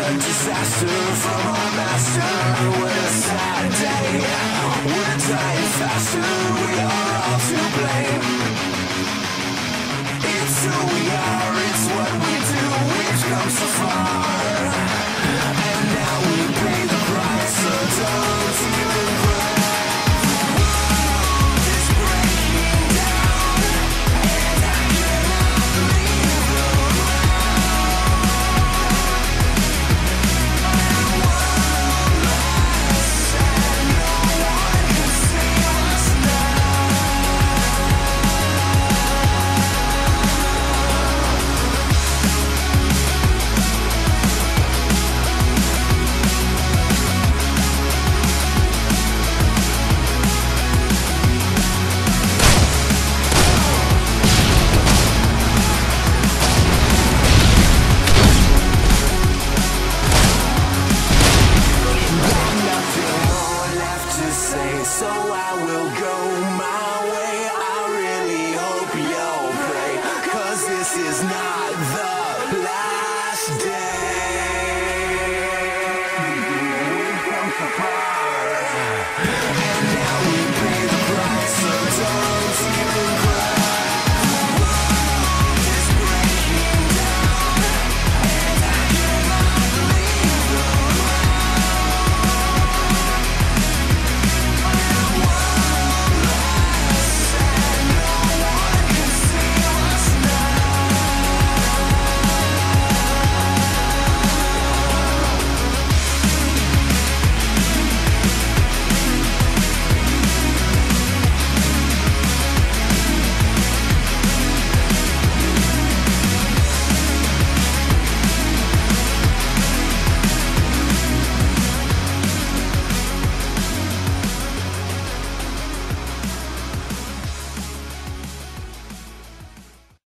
a disaster from our master. We're a day, faster, we are is not the